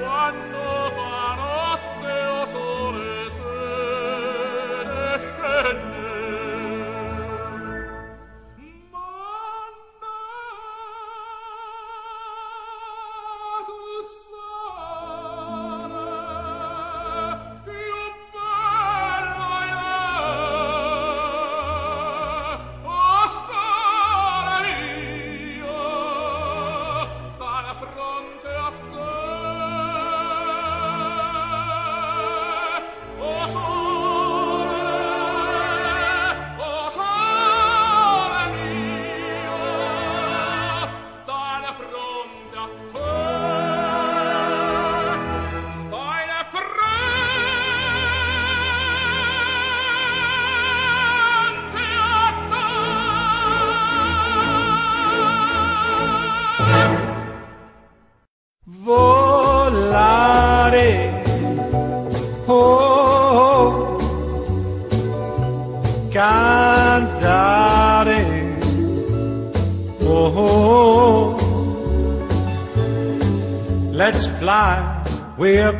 One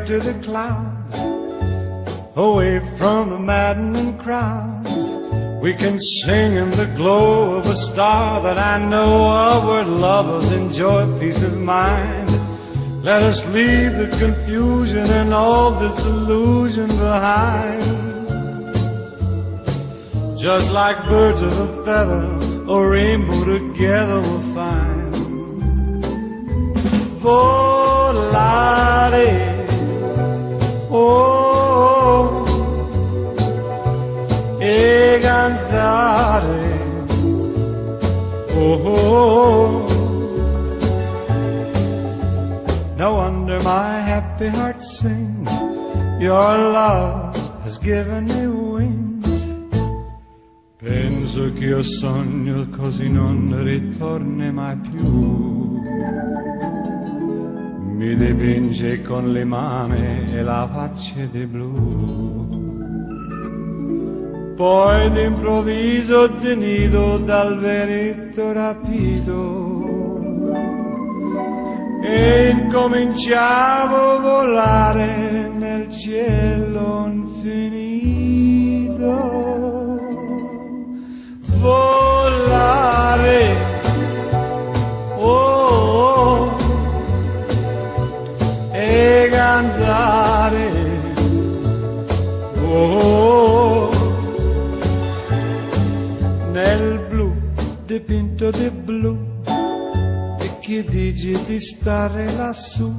to the clouds, away from the maddening crowds. We can sing in the glow of a star that I know of where lovers enjoy peace of mind. Let us leave the confusion and all disillusion behind. Just like birds of a feather, a rainbow together we'll find. Volare oh, e cantare, oh, oh, no wonder my happy heart sings. Your love has given me wings. Penso che io sogno così non ritorni mai più mi dipinge con le mani e la faccia di blu. Poi d'improvviso tenido dal veretto rapito e incominciavo a volare nel cielo infinito. Volare. Di blu. E chi dice di stare lassù?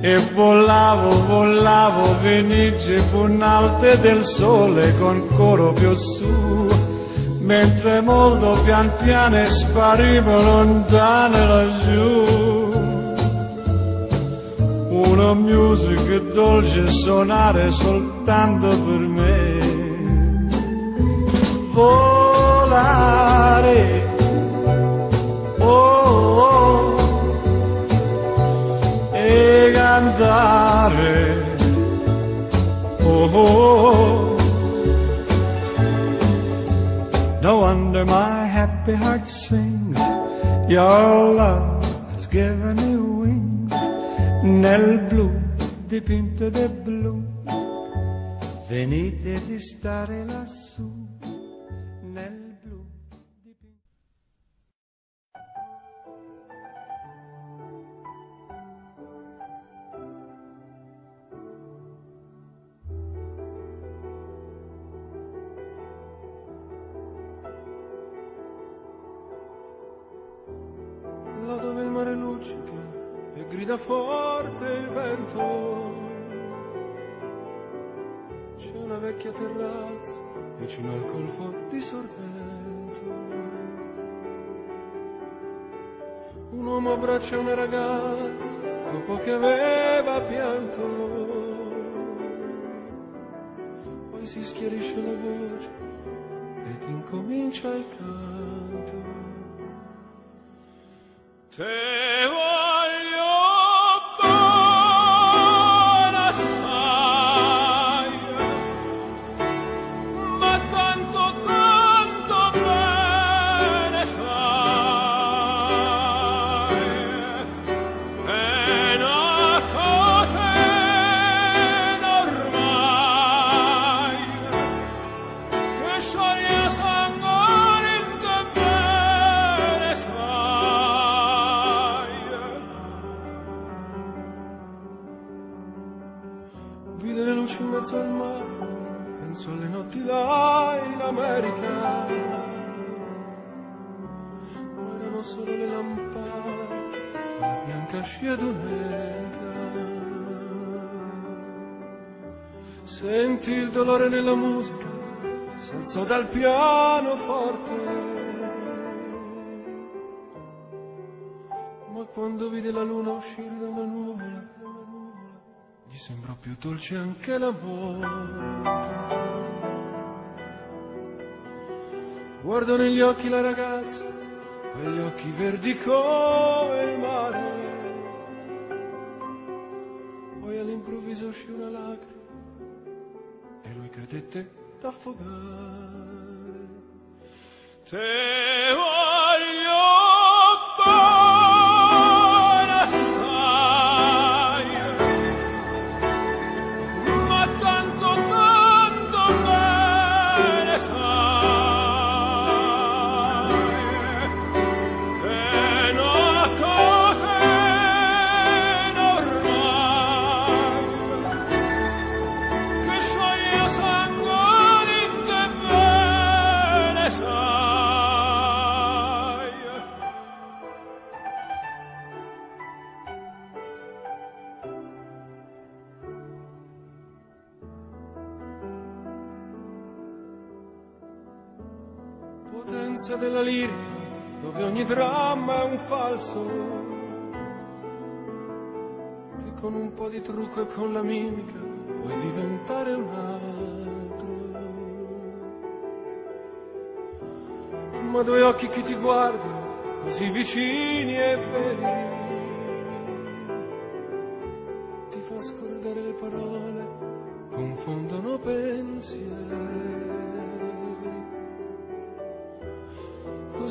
E volavo, volavo, venice punalte del sole con coro più su. Mentre molto pian piano sparivo lontane laggiù. Una musica dolce suonare soltanto per me. Volare, cantare, oh, oh, oh. No wonder my happy heart sings. Your love has given me wings nel blu dipinto di blu. Venite di stare lassù grida forte il vento. C'è una vecchia terrazza vicino al colfo di Sorrento. Un uomo abbraccia una ragazza dopo che aveva pianto. Poi si schiarisce la voce ed incomincia il canto. Te voglio scia domenica. Senti il dolore nella musica, s'alzò dal piano forte. Ma quando vide la luna uscire da una nuvola, gli sembrò più dolce anche la morte. Guardo negli occhi la ragazza, quegli occhi verdi come il mare. Poi all'improvviso uscì una lacrima e lui credette d'affogare. Te Potenza della lirica, dove ogni dramma è un falso, che con un po' di trucco e con la mimica puoi diventare un altro. Ma due occhi che ti guardano, così vicini e veri,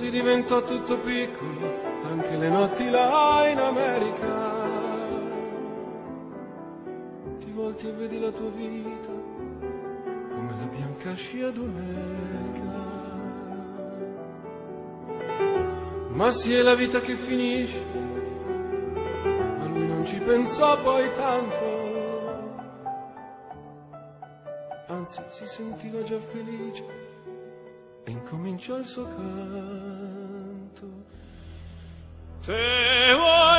Così diventò tutto piccolo, anche le notti là in America. Ti volti e vedi la tua vita come la bianca scia domenica. Ma sì è la vita che finisce, ma lui non ci pensò poi tanto. Anzi, si sentiva già felice incominciò il suo canto. Te voglio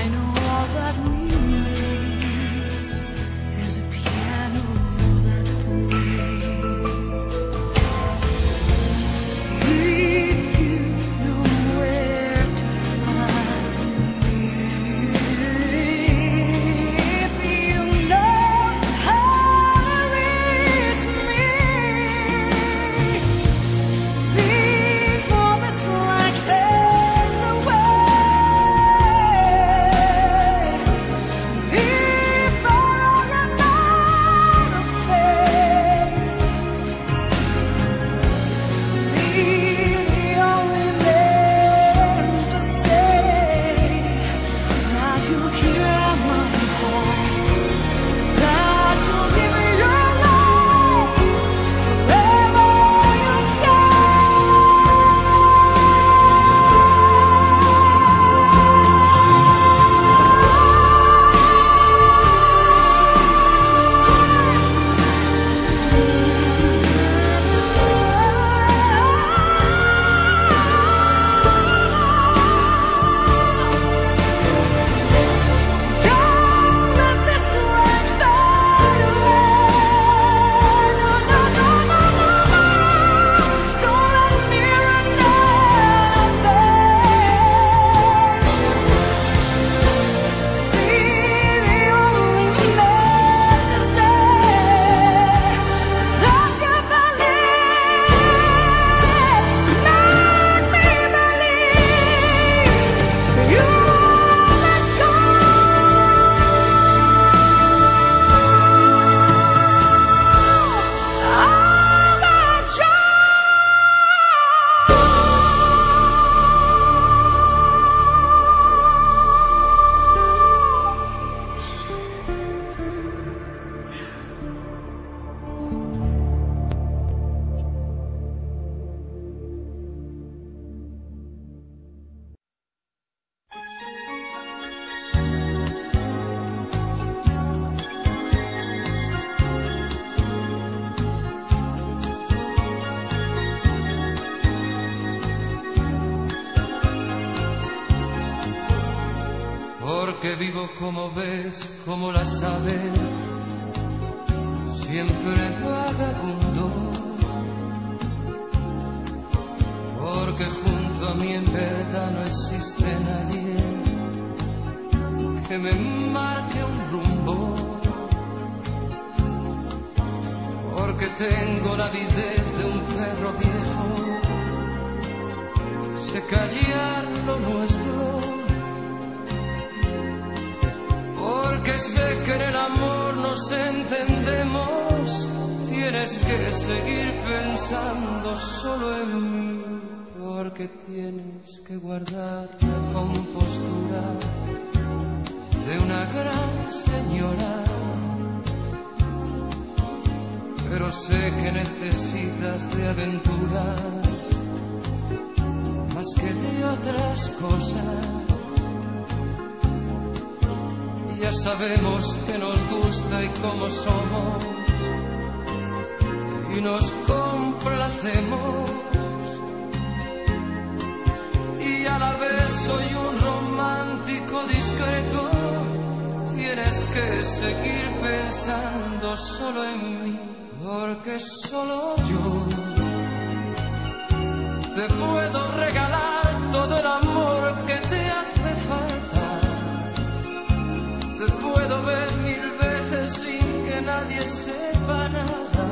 I know como ves, como la sabes, siempre vagabundo, porque junto a mí en verdad no existe nadie que me marque un rumbo, porque tengo la avidez de un perro viejo, sé callar lo nuestro sé que en el amor nos entendemos. Tienes que seguir pensando solo en mí, porque tienes que guardar la compostura de una gran señora. Pero sé que necesitas de aventuras más que de otras cosas ya sabemos que nos gusta y cómo somos. Y nos complacemos. Y a la vez soy un romántico discreto. Tienes que seguir pensando solo en mí porque solo yo te puedo regalar puedo ver mil veces sin que nadie sepa nada.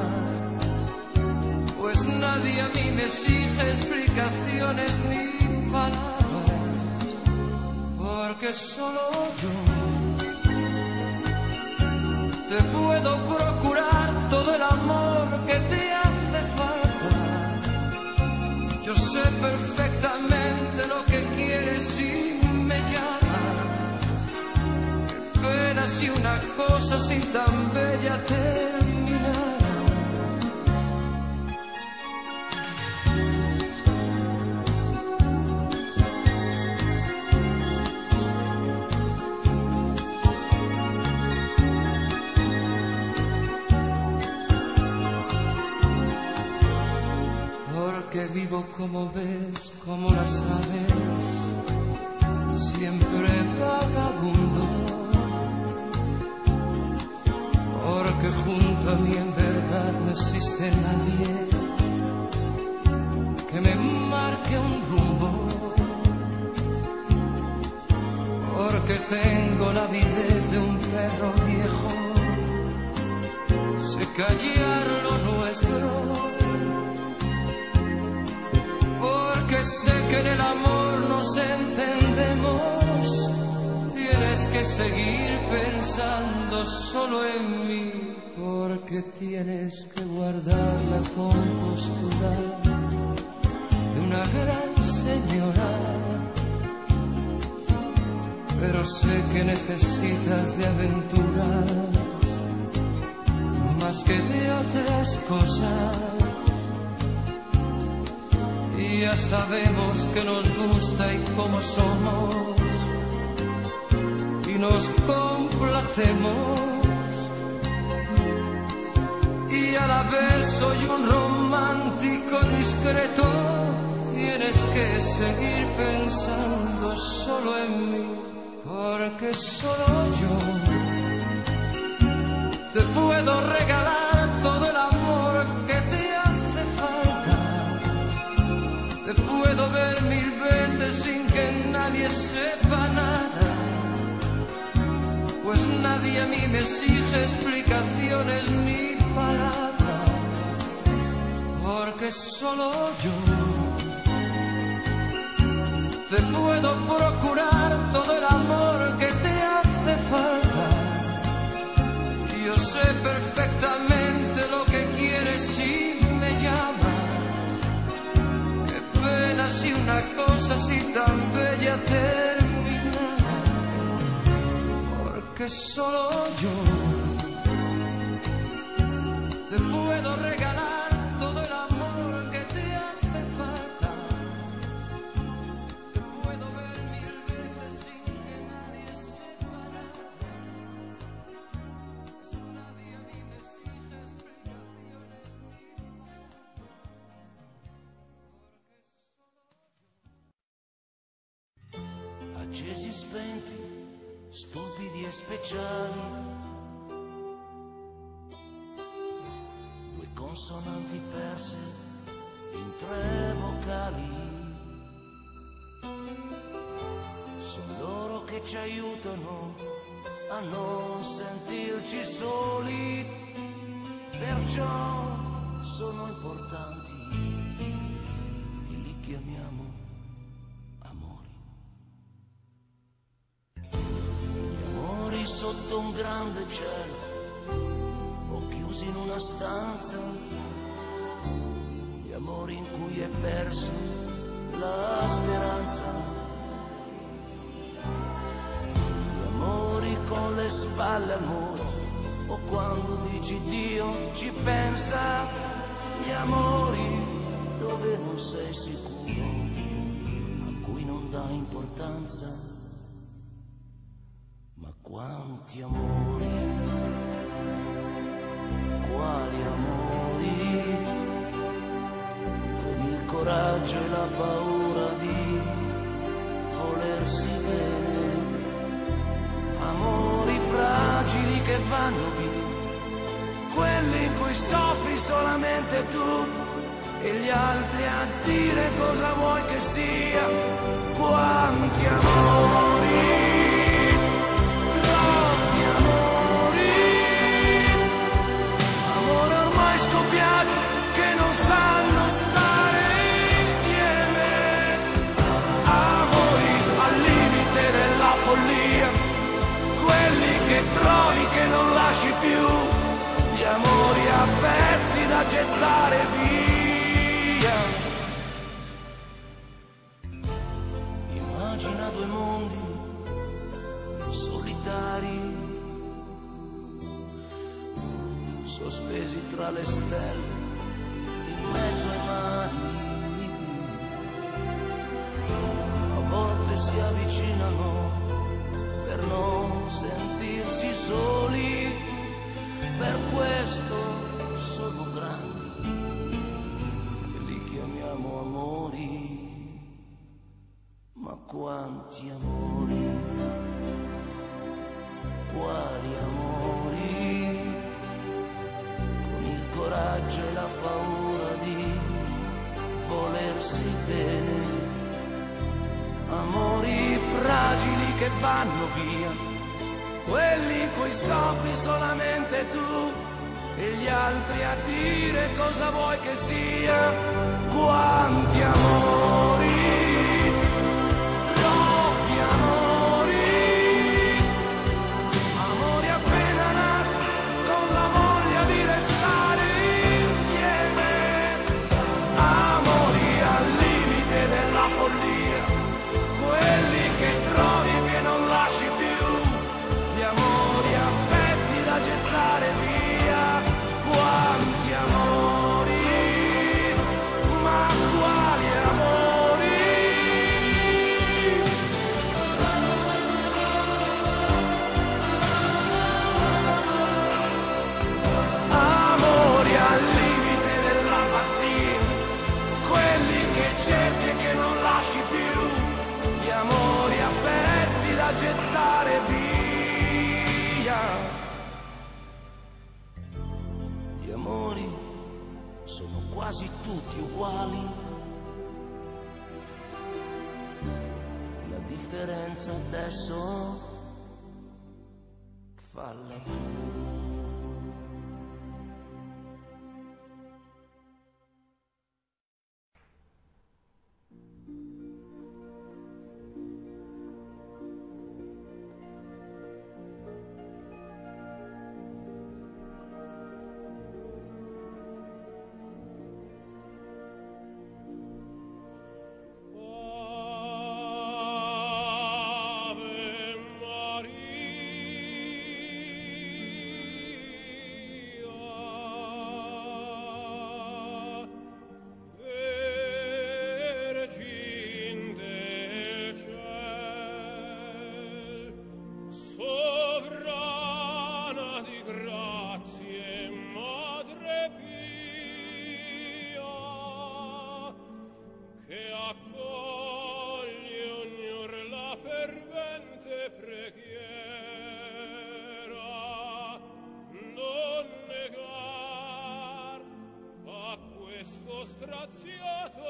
Pues nadie a mí me exige explicaciones ni palabras, porque solo yo te puedo procurar todo el amor que te hace falta. Yo sé perfectamente lo que quieres y pena si una cosa así tan bella terminara. Porque vivo como ves, como la sabes, Tienes que guardar la compostura de una gran señora. Pero sé que necesitas de aventuras más que de otras cosas. Y ya sabemos que nos gusta y cómo somos. Y nos complacemos. Vez soy un romántico discreto. Tienes que seguir pensando solo en mí, porque solo yo te puedo regalar todo el amor que te hace falta. Te puedo ver mil veces sin que nadie sepa nada. Pues nadie a mí me exige explicaciones ni palabras. Porque solo yo te puedo procurar todo el amor que te hace falta. Yo sé perfectamente lo que quieres si me llamas. Qué pena si una cosa así tan bella terminara. Porque solo yo te puedo regalar sotto un grande cielo o chiusi in una stanza, gli amori in cui è persa la speranza. Gli amori con le spalle al muro o quando dici Dio ci pensa, gli amori dove non sei sicuro, a cui non dà importanza quanti amori, quali amori, con il coraggio e la paura di volersi bene, amori fragili che vanno via, quelli in cui soffri solamente tu e gli altri a dire cosa vuoi che sia, quanti amori. Più, gli amori a pezzi da gettare via. Immagina due mondi solitari, sospesi tra le stelle, in mezzo ai mari. A volte si avvicinano per non sentirsi soli, per questo sono grandi e li chiamiamo amori. Ma quanti amori, quali amori, c'è la paura di volersi bene. Amori fragili che vanno via, quelli coi soffi solamente tu e gli altri a dire cosa vuoi che sia. Quanti amori quasi tutti uguali. La differenza adesso falla tu. disgraziato